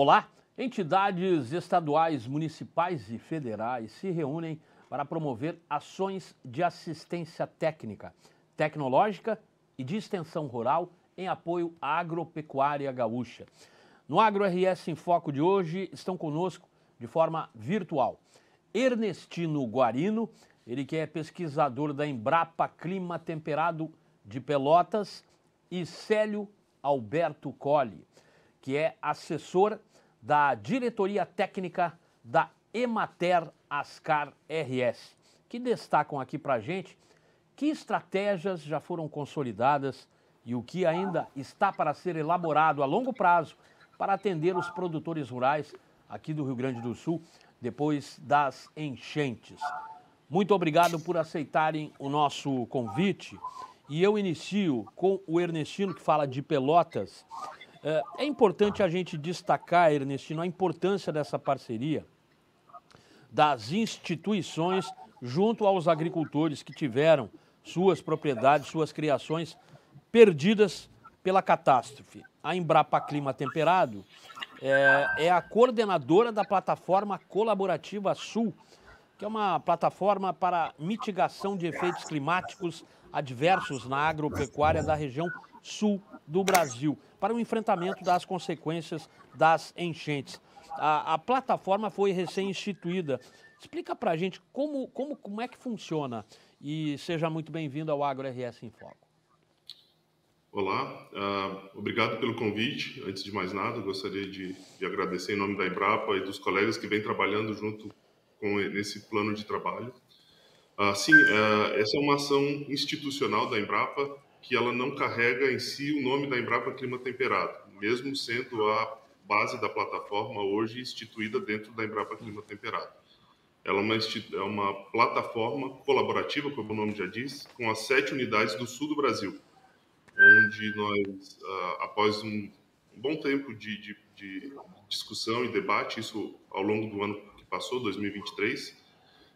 Olá! Entidades estaduais, municipais e federais se reúnem para promover ações de assistência técnica, tecnológica e de extensão rural em apoio à agropecuária gaúcha. No AgroRS em Foco de hoje estão conosco de forma virtual Ernestino Guarino, ele que é pesquisador da Embrapa Clima Temperado de Pelotas, e Célio Alberto Colli, que é assessor da diretoria técnica da Emater Ascar RS, que destacam aqui para a gente que estratégias já foram consolidadas e o que ainda está para ser elaborado a longo prazo para atender os produtores rurais aqui do Rio Grande do Sul depois das enchentes. Muito obrigado por aceitarem o nosso convite. E eu inicio com o Ernestino, que fala de Pelotas. É, importante a gente destacar, Ernestino, a importância dessa parceria das instituições junto aos agricultores que tiveram suas propriedades, suas criações perdidas pela catástrofe. A Embrapa Clima Temperado é, é a coordenadora da plataforma colaborativa Sul, que é uma plataforma para mitigação de efeitos climáticos adversos na agropecuária da região sul do Brasil, para o enfrentamento das consequências das enchentes. A, a plataforma foi recém-instituída. Explica para a gente como, como, como é que funciona e seja muito bem-vindo ao Agro RS em Foco. Olá, uh, obrigado pelo convite. Antes de mais nada, gostaria de, de, agradecer em nome da Embrapa e dos colegas que vêm trabalhando junto com nesse plano de trabalho. Uh, sim, uh, essa é uma ação institucional da Embrapa que ela não carrega em si o nome da Embrapa Clima Temperado, mesmo sendo a base da plataforma hoje instituída dentro da Embrapa Clima Temperado. Ela é uma, é uma plataforma colaborativa, como o nome já diz, com as sete unidades do sul do Brasil onde nós, uh, após um bom tempo de, de, de, discussão e debate, isso ao longo do ano que passou, 2023,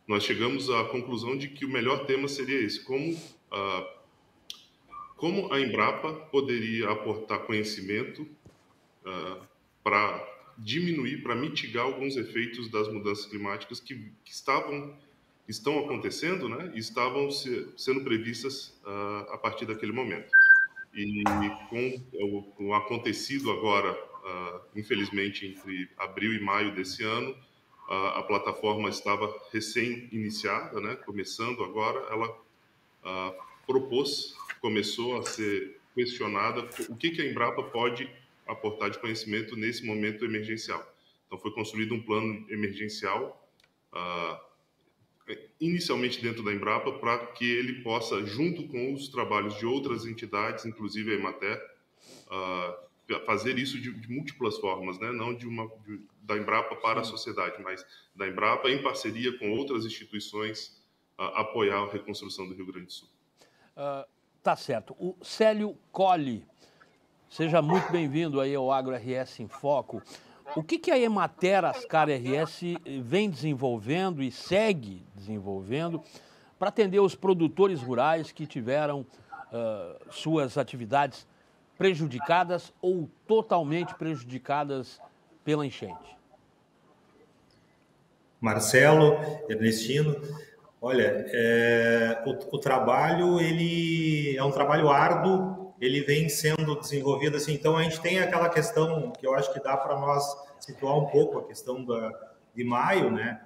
nós chegamos à conclusão de que o melhor tema seria esse: como, uh, como a Embrapa poderia aportar conhecimento uh, para diminuir, para mitigar alguns efeitos das mudanças climáticas que, que estavam estão acontecendo, né, e estavam se, sendo previstas a partir daquele momento. E com o, o acontecido agora, uh, infelizmente, entre abril e maio desse ano, uh, a plataforma estava recém-iniciada, né, começando agora, ela uh, propôs, começou a ser questionada o que, que a Embrapa pode aportar de conhecimento nesse momento emergencial. Então, foi construído um plano emergencial inicialmente dentro da Embrapa, para que ele possa, junto com os trabalhos de outras entidades, inclusive a Emater, uh, fazer isso de, de, múltiplas formas, né? não de uma de, da Embrapa para a sociedade, mas da Embrapa em parceria com outras instituições uh, apoiar a reconstrução do Rio Grande do Sul. Uh, tá certo. O Célio Colli, seja muito bem-vindo aí ao Agro RS em Foco. O que, que a Emater Ascar RS vem desenvolvendo e segue desenvolvendo para atender os produtores rurais que tiveram uh, suas atividades prejudicadas ou totalmente prejudicadas pela enchente? Marcelo, Ernestino, olha, é, o, o trabalho ele é um trabalho árduo ele vem sendo desenvolvido assim. Então a gente tem aquela questão que eu acho que dá para nós situar um pouco a questão da, de maio, né?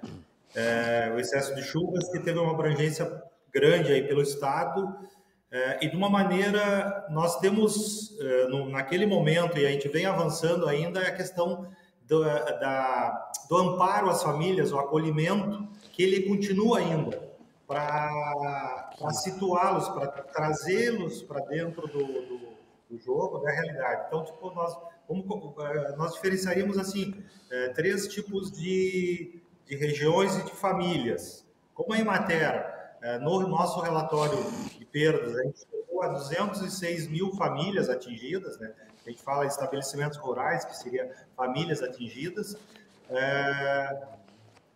É, o excesso de chuvas que teve uma abrangência grande aí pelo estado é, e de uma maneira nós temos é, no, naquele momento e a gente vem avançando ainda a questão do, da, do amparo às famílias, o acolhimento que ele continua ainda para situá-los, para trazê-los para dentro do, do, do, jogo, da realidade. Então, tipo, nós, como, eh, nós diferenciaríamos assim é, três tipos de, de regiões e de famílias. Como a Emater, é, no nosso relatório de perdas, a gente chegou a 206 mil famílias atingidas, né? A gente fala estabelecimentos rurais, que seria famílias atingidas. É,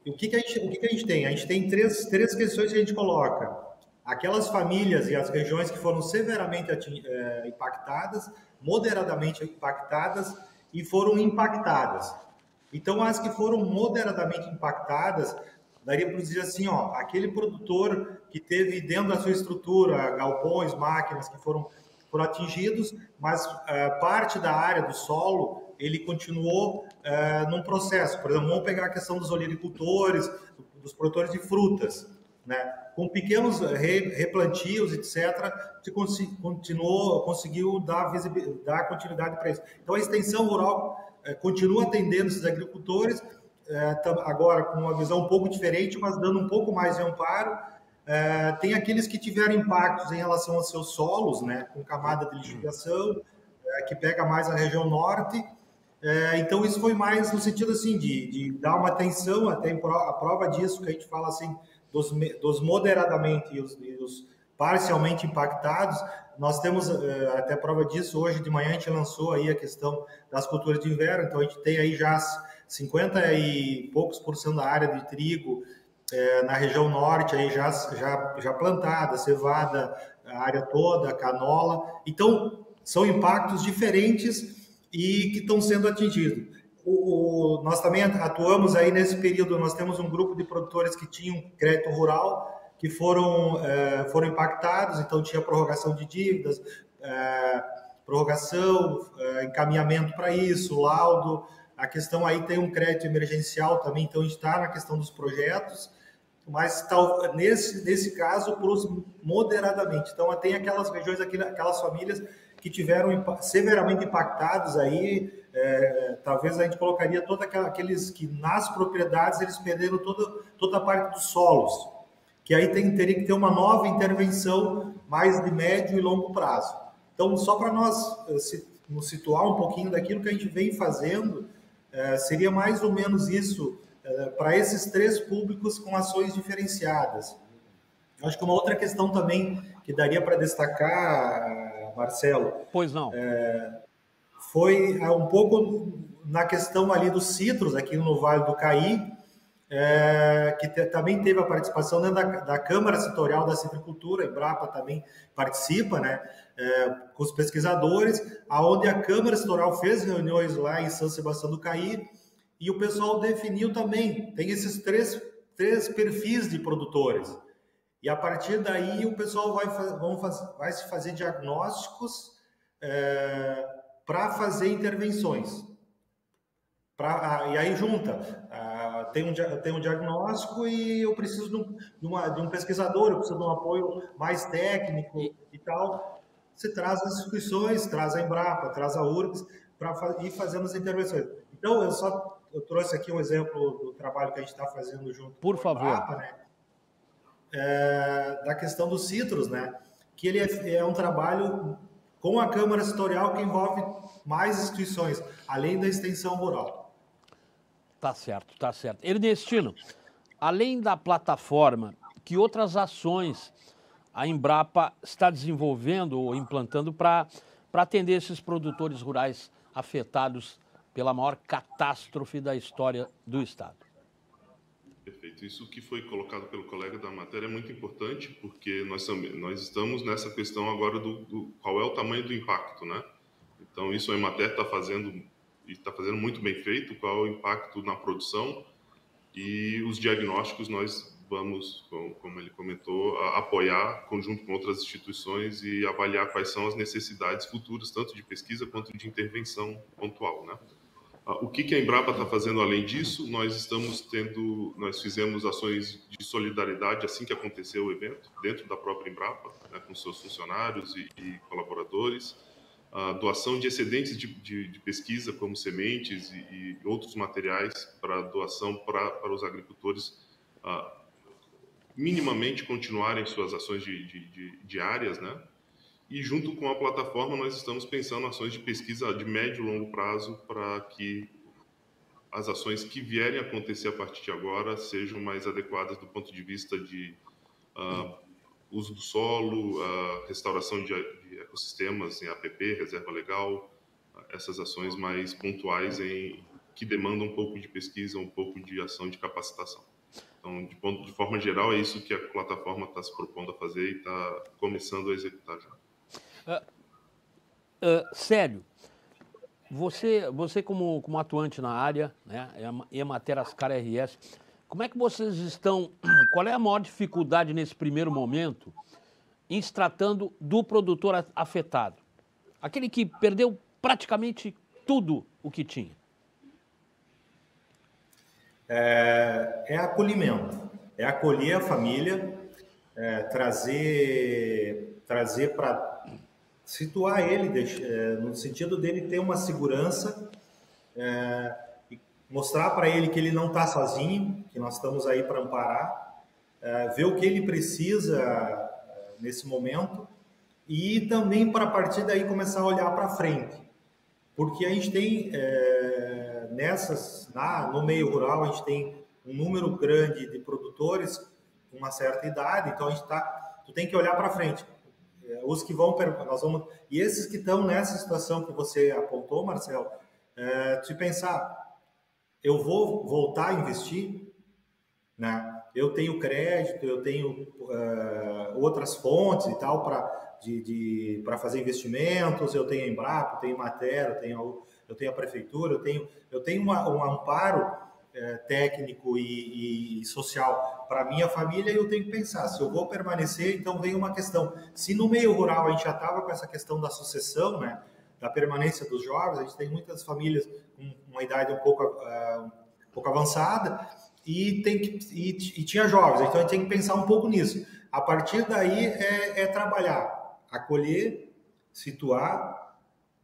o que, que, a, gente, o que, que a gente tem? A gente tem três, três questões que a gente coloca. Aquelas famílias e as regiões que foram severamente é, impactadas, moderadamente impactadas e foram impactadas. Então, as que foram moderadamente impactadas, daria para dizer assim, ó, aquele produtor que teve dentro da sua estrutura galpões, máquinas que foram, foram atingidos, mas uh, parte da área do solo ele continuou uh, num processo. Por exemplo, vamos pegar a questão dos olericultores, dos produtores de frutas, né? Com pequenos replantios, etc., se continuou, conseguiu dar, dar continuidade para isso. Então, a extensão rural uh, continua atendendo esses agricultores, uh, agora com uma visão um pouco diferente, mas dando um pouco mais de amparo. tem aqueles que tiveram impactos em relação aos seus solos, né, com camada de lixiviação, que pega mais a região norte, é, então, isso foi mais no sentido assim de, de dar uma atenção, até a prova disso que a gente fala assim, dos, dos moderadamente e os, e os, parcialmente impactados. Nós temos é, até prova disso, hoje de manhã a gente lançou aí a questão das culturas de inverno, então a gente tem aí já 50 e poucos por cento da área de trigo é, na região norte aí já, já, já plantada, cevada, a área toda, canola. Então, são impactos diferentes e que estão sendo atingidos. O, o, nós também atuamos aí nesse período, nós temos um grupo de produtores que tinham crédito rural, que foram, é, foram impactados, então tinha prorrogação de dívidas, é, prorrogação, é, encaminhamento para isso, laudo, a questão aí tem um crédito emergencial também, então está na questão dos projetos, mas tal, nesse, nesse caso, moderadamente. Então, tem aquelas regiões, aquelas famílias que tiveram severamente impactados aí, é, talvez a gente colocaria todos aqueles que nas propriedades eles perderam toda, toda a parte dos solos, que aí tem, teria que ter uma nova intervenção mais de médio e longo prazo. Então, só para nós eh, se, nos situar um pouquinho daquilo que a gente vem fazendo, é, seria mais ou menos isso é, para esses três públicos com ações diferenciadas. Acho que uma outra questão também que daria para destacar, Marcelo. Pois não. É, foi é, um pouco na questão ali dos citros, aqui no Vale do Caí, é, que te, também teve a participação dentro da, da Câmara Setorial da Citricultura, a Embrapa também participa, né, é, com os pesquisadores, aonde a Câmara Setorial fez reuniões lá em São Sebastião do Caí, e o pessoal definiu também, tem esses três, três perfis de produtores. E a partir daí o pessoal vai, vão vai se fazer diagnósticos é, para fazer intervenções. Pra, e aí junta, tem, um, tem um diagnóstico e eu preciso de um, de, uma, de um pesquisador, eu preciso de um apoio mais técnico e, e tal. Você traz as instituições, traz a Embrapa, traz a URGS para ir fazendo as intervenções. Então, eu só eu trouxe aqui um exemplo do trabalho que a gente está fazendo junto Por com favor. a Embrapa, né? É, da questão dos citros, né? Que ele é, é, um trabalho com a Câmara Setorial que envolve mais instituições, além da extensão rural. Tá certo, tá certo. Ernestino, além da plataforma, que outras ações a Embrapa está desenvolvendo ou implantando para atender esses produtores rurais afetados pela maior catástrofe da história do Estado? Perfeito. Isso que foi colocado pelo colega da matéria é muito importante, porque nós, nós estamos nessa questão agora do, do qual é o tamanho do impacto, né? Então, isso a Emater está fazendo e está fazendo muito bem feito, qual é o impacto na produção e os diagnósticos nós vamos, como ele comentou, apoiar conjunto com outras instituições e avaliar quais são as necessidades futuras, tanto de pesquisa quanto de intervenção pontual, né? Ah, o que, a Embrapa está fazendo além disso? Nós estamos tendo, nós fizemos ações de solidariedade assim que aconteceu o evento, dentro da própria Embrapa, né, com seus funcionários e, e colaboradores, a doação de excedentes de, de, de pesquisa, como sementes e, e, outros materiais para doação para, os agricultores uh, minimamente continuarem suas ações de, de, diárias, né? E junto com a plataforma, nós estamos pensando ações de pesquisa de médio e longo prazo para que as ações que vierem a acontecer a partir de agora sejam mais adequadas do ponto de vista de uh, uso do solo, uh, restauração de, de, ecossistemas em APP, reserva legal, essas ações mais pontuais em, que demandam um pouco de pesquisa, um pouco de ação de capacitação. Então, de, ponto, de forma geral, é isso que a plataforma está se propondo a fazer e está começando a executar já. Uh, uh, sério, você, você como, como atuante na área, né, Emater Ascar RS, como é que vocês estão, qual é a maior dificuldade nesse primeiro momento em se tratando do produtor afetado? Aquele que perdeu praticamente tudo o que tinha. É, é acolhimento, é acolher a família, é, trazer, trazer para situar ele, é, no sentido dele ter uma segurança, é, mostrar para ele que ele não está sozinho, que nós estamos aí para amparar, é, ver o que ele precisa nesse momento e também para a partir daí começar a olhar para frente, porque a gente tem é, nessas, na, no meio rural, a gente tem um número grande de produtores com uma certa idade, então a gente tá, tu tem que olhar para frente. É, os que vão, nós vamos, e esses que estão nessa situação que você apontou, Marcel, é, de pensar, eu vou voltar a investir, né? Eu tenho crédito, eu tenho uh, outras fontes e tal para de, de para fazer investimentos, eu tenho Embrapa, eu tenho Mater, eu tenho, eu tenho a prefeitura, eu tenho, eu tenho uma, um amparo é, técnico e, e social para minha família eu tenho que pensar, se eu vou permanecer, então vem uma questão. Se no meio rural a gente já estava com essa questão da sucessão, né, da permanência dos jovens, a gente tem muitas famílias com uma idade um pouco, uh, um pouco avançada e, tem que, e, e, tinha jovens, então a gente tem que pensar um pouco nisso. A partir daí é, é trabalhar acolher, situar,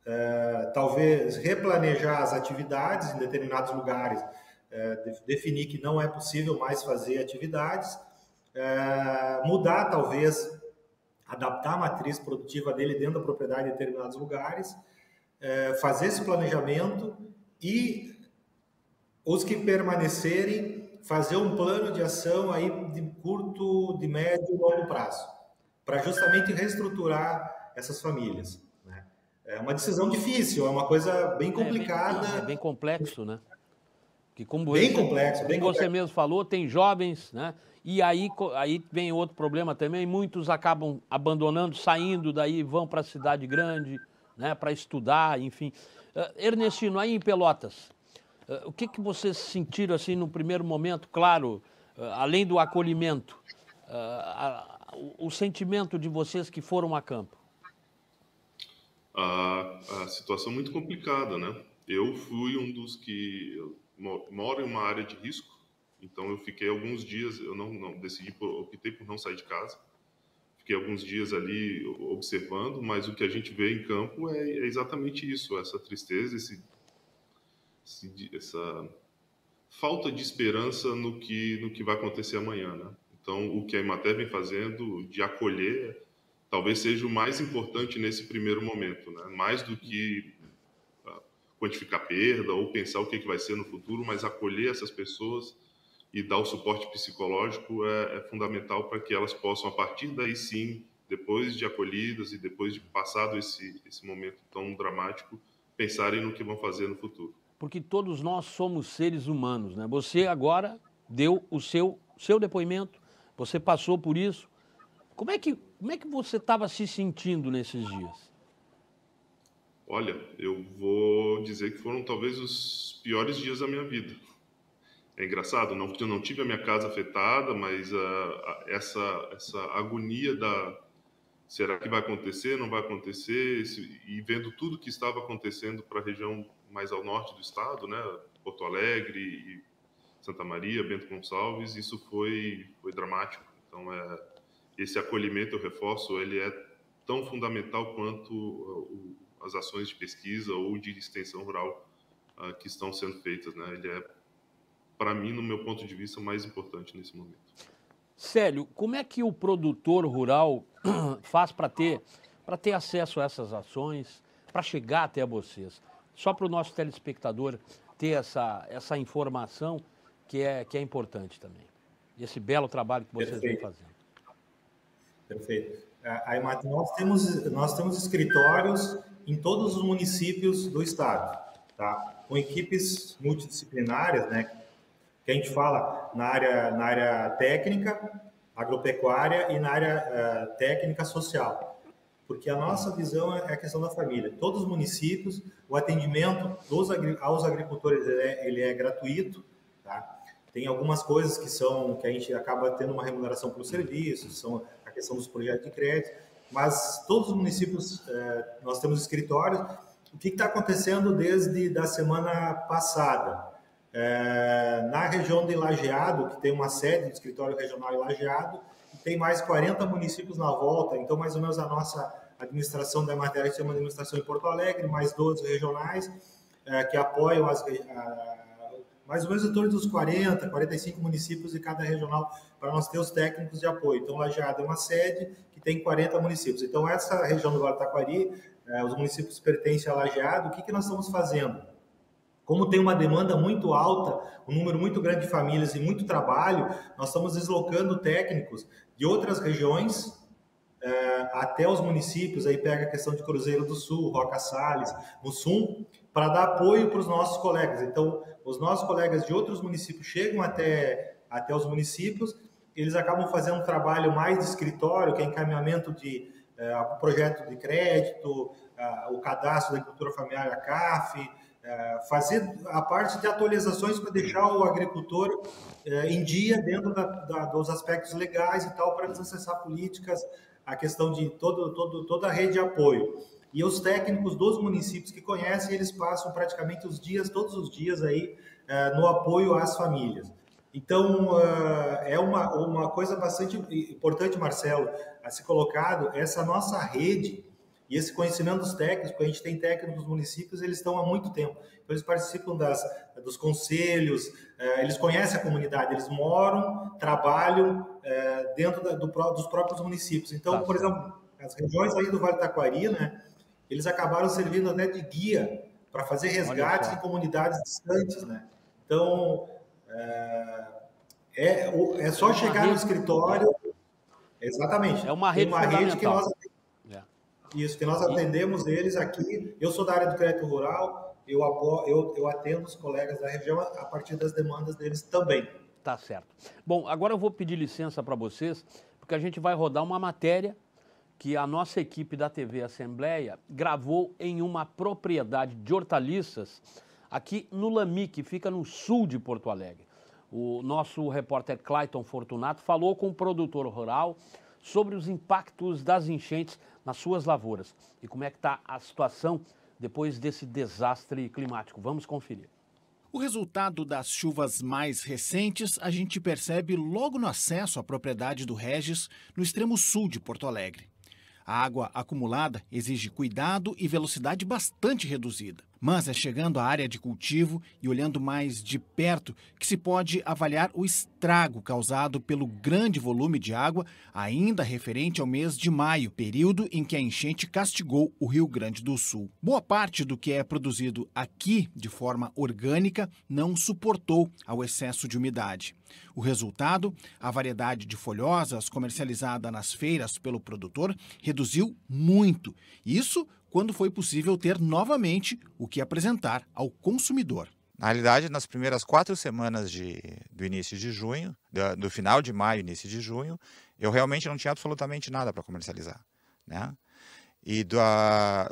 é, talvez replanejar as atividades em determinados lugares, é, definir que não é possível mais fazer atividades, é, mudar talvez, adaptar a matriz produtiva dele dentro da propriedade em determinados lugares, fazer esse planejamento e os que permanecerem fazer um plano de ação aí de curto, de médio e longo prazo para justamente reestruturar essas famílias. Né? É uma decisão difícil, é uma coisa bem complicada. É bem, é bem complexo, né? Que como bem você, complexo, bem como complexo. você mesmo falou, tem jovens, né? E aí, aí vem outro problema também, muitos acabam abandonando, saindo daí, vão para a cidade grande, né, para estudar, enfim. Uh, Ernestino, aí em Pelotas, uh, o que, que vocês sentiram assim no primeiro momento, claro, uh, além do acolhimento, o, o sentimento de vocês que foram a campo? A, a situação muito complicada, né? Eu fui um dos que moro em uma área de risco, então eu fiquei alguns dias, eu não, não decidi, por, optei por não sair de casa. Fiquei alguns dias ali observando, mas o que a gente vê em campo é, é exatamente isso, essa tristeza, esse, esse, essa falta de esperança no que no que vai acontecer amanhã, né? Então, o que a Emater vem fazendo de acolher talvez seja o mais importante nesse primeiro momento, né? mais do que quantificar perda ou pensar o que, vai ser no futuro, mas acolher essas pessoas e dar o suporte psicológico é, é fundamental para que elas possam, a partir daí sim, depois de acolhidas e depois de passado esse, esse momento tão dramático, pensarem no que vão fazer no futuro. Porque todos nós somos seres humanos, né? Você agora deu o seu, seu depoimento, você passou por isso. Como é que, como é que você estava se sentindo nesses dias? Olha, eu vou dizer que foram talvez os piores dias da minha vida. É engraçado, não, eu não tive a minha casa afetada, mas uh, essa, essa agonia da será que vai acontecer, não vai acontecer, esse, e vendo tudo que estava acontecendo para a região mais ao norte do estado, né, Porto Alegre Santa Maria, Bento Gonçalves, isso foi, foi dramático. Então, é, esse acolhimento, eu reforço, ele é tão fundamental quanto uh, as ações de pesquisa ou de extensão rural uh, que estão sendo feitas. Né? Ele é, para mim, no meu ponto de vista, mais importante nesse momento. Célio, como é que o produtor rural faz para ter, ter acesso a essas ações, para chegar até vocês? Só para o nosso telespectador ter essa, essa informação que é, que é importante também. Esse belo trabalho que vocês Perfeito. vêm fazendo. Perfeito. A Imat, nós temos, nós temos escritórios em todos os municípios do estado, tá? com equipes multidisciplinares, né? que a gente fala na área, na área técnica, agropecuária e na área uh, técnica social. porque a nossa visão é a questão da família. Todos os municípios, o atendimento dos, aos agricultores ele é, ele é gratuito, tá? Tem algumas coisas que são que a gente acaba tendo uma remuneração pelo serviço, são a questão dos projetos de crédito, mas todos os municípios é, nós temos escritórios. O que está acontecendo desde da semana passada? É, na região de Lajeado, que tem uma sede do escritório regional em Lajeado, tem mais 40 municípios na volta, então mais ou menos a nossa administração da matéria tem uma administração em Porto Alegre, mais 12 regionais é, que apoiam as, mais ou menos em torno dos 40, 45 municípios de cada regional para nós ter os técnicos de apoio. Então, Lajeado é uma sede que tem 40 municípios. Então, essa região do Vale do eh, os municípios pertencem a Lajeado, o que, que nós estamos fazendo? Como tem uma demanda muito alta, um número muito grande de famílias e muito trabalho, nós estamos deslocando técnicos de outras regiões eh, até os municípios, aí pega a questão de Cruzeiro do Sul, Roca Salles, Mussum, para dar apoio para os nossos colegas. Então, os nossos colegas de outros municípios chegam até, até os municípios, eles acabam fazendo um trabalho mais de escritório, que é encaminhamento de uh, projeto de crédito, uh, o cadastro da agricultura familiar, a CAF, uh, fazer a parte de atualizações para deixar o agricultor em dia dentro da, da, dos aspectos legais e tal, para eles acessar políticas, a questão de todo, todo, toda a rede de apoio. E os técnicos dos municípios que conhecem, eles passam praticamente os dias, todos os dias aí, uh, no apoio às famílias. Então, uh, é uma, uma coisa bastante importante, Marcelo, a se colocado, essa nossa rede e esse conhecimento dos técnicos, porque a gente tem técnicos nos municípios, eles estão há muito tempo. Então, eles participam das, dos conselhos, uh, eles conhecem a comunidade, eles moram, trabalham dentro da, do, dos próprios municípios. Então, tá. por exemplo, as regiões aí do Vale Taquari, né, eles acabaram servindo até de guia para fazer resgates em comunidades distantes, né? Então, é, é, é só chegar rede... no escritório. Exatamente. É uma rede, uma rede que nós é. isso que nós atendemos eles aqui. Eu sou da área do crédito rural. Eu, eu, eu atendo os colegas da região a partir das demandas deles também. Tá certo. Bom, agora eu vou pedir licença para vocês, porque a gente vai rodar uma matéria que a nossa equipe da TV Assembleia gravou em uma propriedade de hortaliças aqui no Lami, que fica no sul de Porto Alegre. O nosso repórter Clayton Fortunato falou com o produtor rural sobre os impactos das enchentes nas suas lavouras e como é que está a situação depois desse desastre climático. Vamos conferir. O resultado das chuvas mais recentes a gente percebe logo no acesso à propriedade do Regis, no extremo sul de Porto Alegre. A água acumulada exige cuidado e velocidade bastante reduzida. Mas é chegando à área de cultivo e olhando mais de perto que se pode avaliar o estrago causado pelo grande volume de água, ainda referente ao mês de maio, período em que a enchente castigou o Rio Grande do Sul. Boa parte do que é produzido aqui de forma orgânica não suportou ao excesso de umidade. O resultado, a variedade de folhosas comercializada nas feiras pelo produtor reduziu muito. Isso quando foi possível ter novamente o que apresentar ao consumidor. Na realidade, nas primeiras quatro semanas de, do início de junho, do, do, final de maio, início de junho, eu realmente não tinha absolutamente nada para comercializar, né? E do,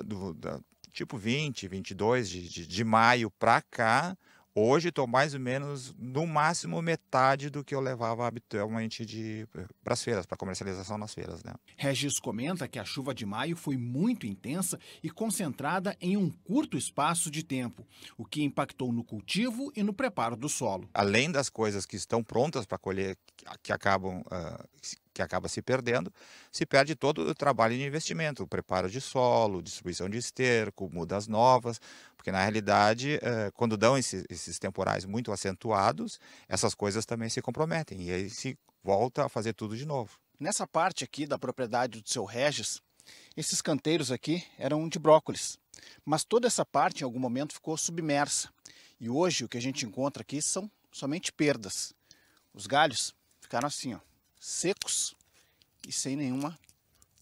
do, do, tipo 20, 22 de, de, de maio para cá, Hoje estou mais ou menos no máximo metade do que eu levava habitualmente de para as feiras, para comercialização nas feiras, né? Regis comenta que a chuva de maio foi muito intensa e concentrada em um curto espaço de tempo, o que impactou no cultivo e no preparo do solo. Além das coisas que estão prontas para colher, que acabam uh, que acaba se perdendo, se perde todo o trabalho de investimento, preparo de solo, distribuição de esterco, mudas novas, porque na realidade, eh, quando dão esses, esses temporais muito acentuados, essas coisas também se comprometem e aí se volta a fazer tudo de novo. Nessa parte aqui da propriedade do seu Regis, esses canteiros aqui eram de brócolis, mas toda essa parte em algum momento ficou submersa. E hoje o que a gente encontra aqui são somente perdas. Os galhos ficaram assim, ó, secos e sem nenhuma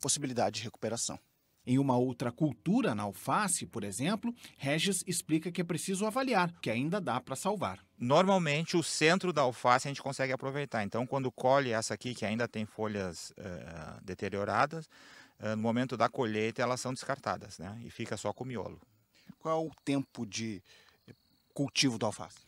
possibilidade de recuperação. Em uma outra cultura, na alface, por exemplo, Regis explica que é preciso avaliar, que ainda dá para salvar. Normalmente, o centro da alface a gente consegue aproveitar. Então, quando colhe essa aqui, que ainda tem folhas uh, deterioradas, no momento da colheita elas são descartadas, né? E fica só com o miolo. Qual é o tempo de cultivo do alface?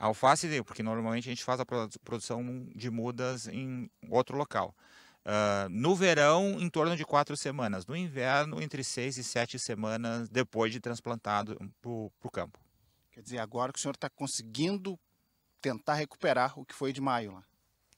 A alface, porque normalmente a gente faz a produção de mudas em outro local. Uh, no verão, em torno de quatro semanas. No inverno, entre seis e sete semanas depois de transplantado para o campo. Quer dizer, agora que o senhor está conseguindo tentar recuperar o que foi de maio lá.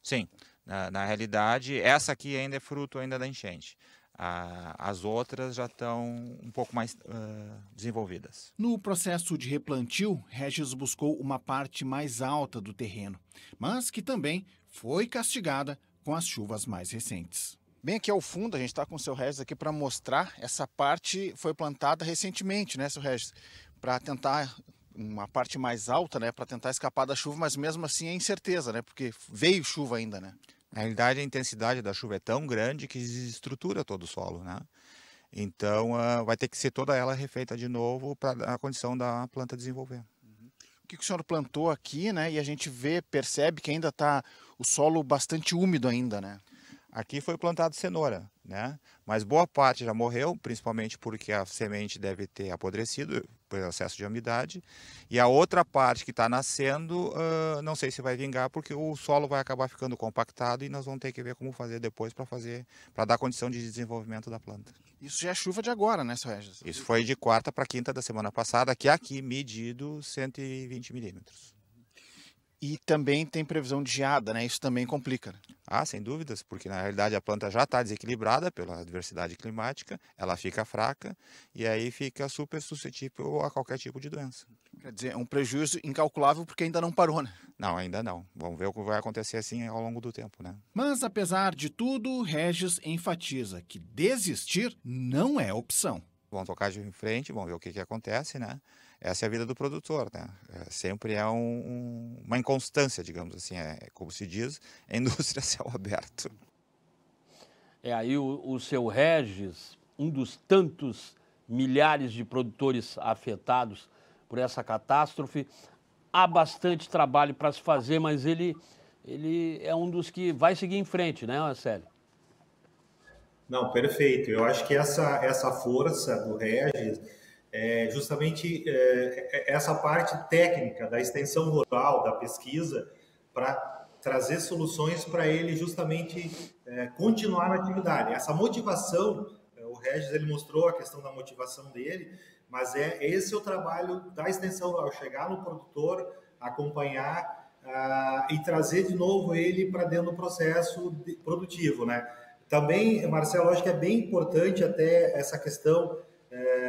Sim. Na, na realidade, essa aqui ainda é fruto ainda da enchente. As outras já estão um pouco mais uh, desenvolvidas. No processo de replantio, Regis buscou uma parte mais alta do terreno, mas que também foi castigada com as chuvas mais recentes. Bem aqui ao fundo, a gente está com o seu Regis aqui para mostrar essa parte foi plantada recentemente, né, seu Regis? Para tentar uma parte mais alta, né, para tentar escapar da chuva, mas mesmo assim é incerteza, né, porque veio chuva ainda, né? Na realidade, a intensidade da chuva é tão grande que desestrutura todo o solo, né? Então, uh, vai ter que ser toda ela refeita de novo para a condição da planta desenvolver. Uhum. O que, que o senhor plantou aqui, né? E a gente vê, percebe que ainda está o solo bastante úmido ainda, né? Aqui foi plantado cenoura, né? Mas boa parte já morreu, principalmente porque a semente deve ter apodrecido pelo excesso de umidade. E a outra parte que está nascendo, uh, não sei se vai vingar, porque o solo vai acabar ficando compactado e nós vamos ter que ver como fazer depois para fazer, para dar condição de desenvolvimento da planta. Isso já é chuva de agora, né. Regis? Isso foi de quarta para quinta da semana passada, que aqui medido 120 milímetros. E também tem previsão de geada, né? Isso também complica. Né? Ah, sem dúvidas, porque na realidade a planta já está desequilibrada pela adversidade climática, ela fica fraca e aí fica super suscetível a qualquer tipo de doença. Quer dizer, é um prejuízo incalculável porque ainda não parou, né? Não, ainda não. Vamos ver o que vai acontecer assim ao longo do tempo, né? Mas apesar de tudo, Regis enfatiza que desistir não é opção. Vamos tocar de frente, vamos ver o que, que acontece, né? Essa é a vida do produtor, né? É, sempre é um, um, uma inconstância, digamos assim, é como se diz, a indústria céu aberto. É aí o, o seu Regis, um dos tantos milhares de produtores afetados por essa catástrofe, há bastante trabalho para se fazer, mas ele, ele é um dos que vai seguir em frente, né, Marcelo? Não, perfeito. Eu acho que essa, essa força do Regis é justamente é, é, essa parte técnica da extensão rural, da pesquisa, para trazer soluções para ele justamente é, continuar na atividade. Essa motivação, é, o Regis ele mostrou a questão da motivação dele, mas é esse é o trabalho da extensão rural, chegar no produtor, acompanhar ah, e trazer de novo ele para dentro do processo de, produtivo, né? Também, Marcelo, acho que é bem importante até essa questão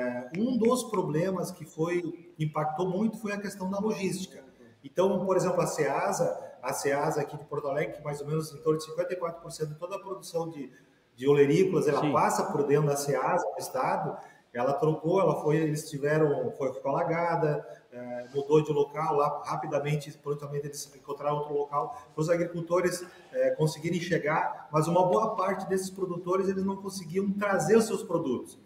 é, um dos problemas que foi impactou muito foi a questão da logística. Então, por exemplo, a Ceasa, a Ceasa aqui de Porto Alegre, que mais ou menos em torno de 54% de toda a produção de, de olerícolas, ela Sim. passa por dentro da Ceasa, do estado, ela trocou, ela foi, eles tiveram, foi, ficou alagada, é, mudou de local lá rapidamente, prontamente eles encontraram outro local para os agricultores é, conseguirem chegar, mas uma boa parte desses produtores eles não conseguiam trazer os seus produtos.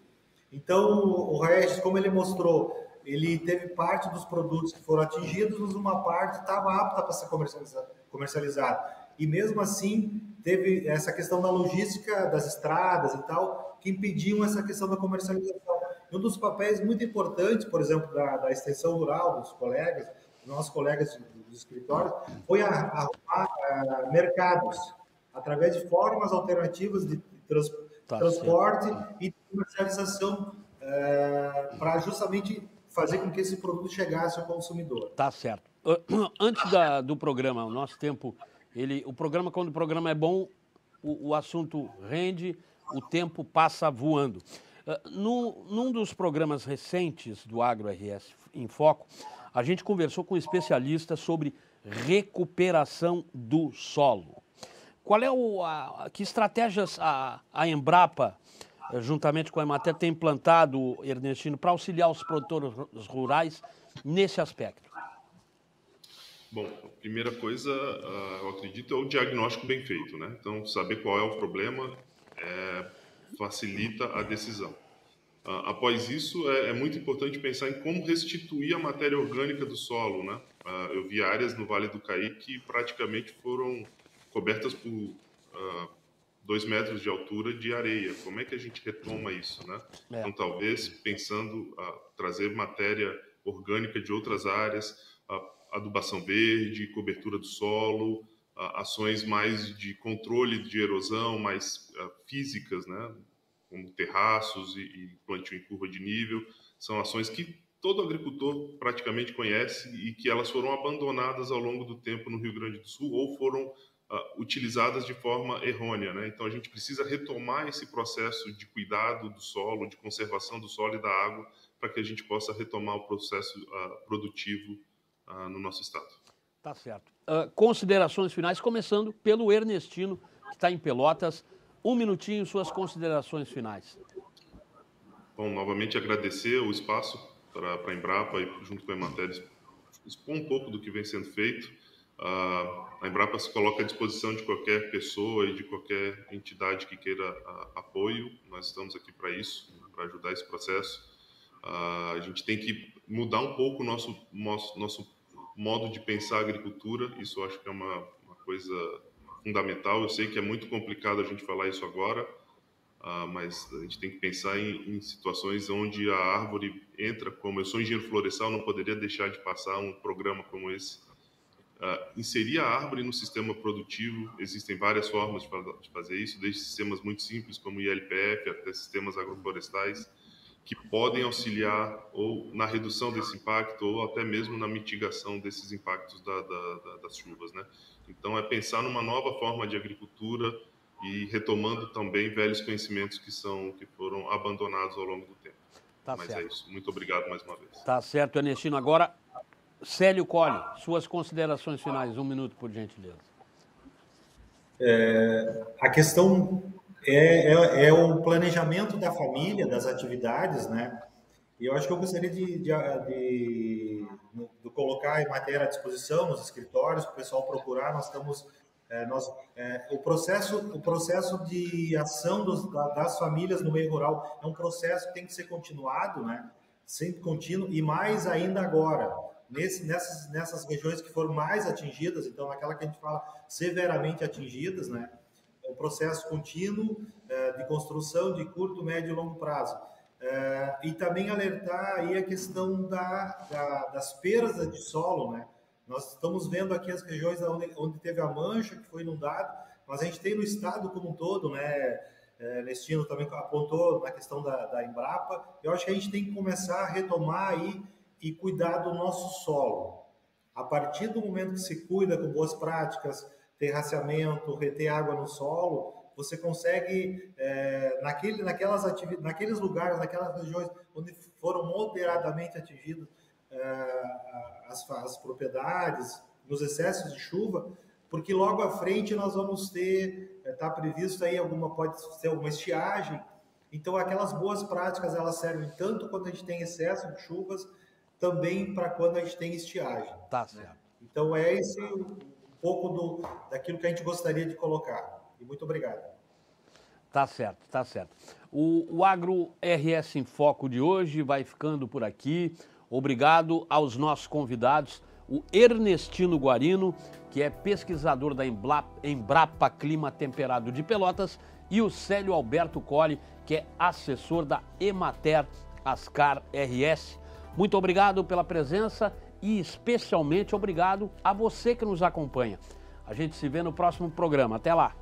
Então, o Regis, como ele mostrou, ele teve parte dos produtos que foram atingidos, mas uma parte estava apta para ser comercializada. comercializada. E mesmo assim, teve essa questão da logística das estradas e tal, que impediam essa questão da comercialização. E um dos papéis muito importantes, por exemplo, da, da extensão rural, dos colegas, dos nossos colegas dos escritórios, foi arrumar mercados através de formas alternativas de trans, tá transporte e comercialização é, para justamente fazer com que esse produto chegasse ao consumidor. Tá certo. Antes da, do programa, o nosso tempo, ele, o programa, quando o programa é bom, o, o assunto rende, o tempo passa voando. Uh, no, num dos programas recentes do AgroRS em Foco, a gente conversou com um especialista sobre recuperação do solo. Qual é o, a, que estratégias a, a Embrapa eh, juntamente com a Emater, tem implantado, Ernestino, para auxiliar os produtores rurais nesse aspecto? Bom, a primeira coisa, ah, eu acredito, é o diagnóstico bem feito, né? Então, saber qual é o problema é, facilita a decisão. Ah, após isso, é, é, muito importante pensar em como restituir a matéria orgânica do solo, né? Ah, eu vi áreas no Vale do Caí que praticamente foram cobertas por dois metros de altura de areia. Como é que a gente retoma isso, né? É. Então, talvez pensando a trazer matéria orgânica de outras áreas, adubação verde, cobertura do solo, ações mais de controle de erosão, mais físicas, né? Como terraços e plantio em curva de nível, são ações que todo agricultor praticamente conhece e que elas foram abandonadas ao longo do tempo no Rio Grande do Sul ou foram uh, utilizadas de forma errônea. Né? Então a gente precisa retomar esse processo de cuidado do solo, de conservação do solo e da água, para que a gente possa retomar o processo uh, produtivo uh, no nosso estado. Tá certo. considerações finais, começando pelo Ernestino, que está em Pelotas. Um minutinho, suas considerações finais. Bom, novamente agradecer o espaço para a Embrapa e junto com a Emater expor um pouco do que vem sendo feito. A Embrapa se coloca à disposição de qualquer pessoa e de qualquer entidade que queira apoio. Nós estamos aqui para isso, para ajudar esse processo. A gente tem que mudar um pouco o nosso, nosso, nosso modo de pensar a agricultura. Isso eu acho que é uma, uma coisa fundamental. Eu sei que é muito complicado a gente falar isso agora, mas a gente tem que pensar em, em, situações onde a árvore entra como eu sou engenheiro florestal não poderia deixar de passar um programa como esse uh, inserir a árvore no sistema produtivo existem várias formas de, fazer isso desde sistemas muito simples como ILPF até sistemas agroflorestais que podem auxiliar ou na redução desse impacto ou até mesmo na mitigação desses impactos da, da, da, das chuvas né então é pensar numa nova forma de agricultura e retomando também velhos conhecimentos que são que foram abandonados ao longo do tempo. Tá Mas é certo. é isso. Muito obrigado mais uma vez. Tá certo, Ernestino. Agora, Célio Colli, suas considerações finais. Um minuto, por gentileza. É, a questão é, é, é, o planejamento da família, das atividades, né? E eu acho que eu gostaria de, de, de, de colocar em matéria à disposição nos escritórios, para o pessoal procurar. Nós estamos é, nós, é, o, processo, o processo de ação dos, das famílias no meio rural é um processo que tem que ser continuado, né? sempre contínuo, e mais ainda agora, nesse, nessas, nessas regiões que foram mais atingidas, então aquela que a gente fala severamente atingidas, né? é um processo contínuo é, de construção de curto, médio e longo prazo. É, e também alertar aí a questão da, da, das perdas de solo, né? Nós estamos vendo aqui as regiões onde, onde teve a mancha, que foi inundado, mas a gente tem no estado como um todo, né? É, Nestino também apontou na questão da, da Embrapa. Eu acho que a gente tem que começar a retomar aí e cuidar do nosso solo. A partir do momento que se cuida com boas práticas, terraceamento, reter água no solo, você consegue, é, naquele, naquelas atividades, naqueles lugares, naquelas regiões onde foram moderadamente atingidos é, as, as propriedades, nos excessos de chuva, porque logo à frente nós vamos ter, está é, previsto aí alguma, pode ser alguma estiagem, então aquelas boas práticas elas servem tanto quando a gente tem excesso de chuvas, também para quando a gente tem estiagem. Tá certo. Então é esse um pouco do, daquilo que a gente gostaria de colocar. E muito obrigado. Tá certo, tá certo. O, o Agro RS em Foco de hoje vai ficando por aqui. Obrigado aos nossos convidados, o Ernestino Guarino, que é pesquisador da Embrapa Clima Temperado de Pelotas, e o Célio Alberto Colli, que é assessor da Emater Ascar RS. Muito obrigado pela presença e especialmente obrigado a você que nos acompanha. A gente se vê no próximo programa. Até lá!